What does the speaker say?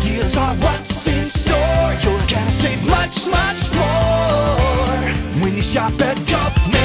deals are what's in store. You're gonna save much, much more when you shop at Gulf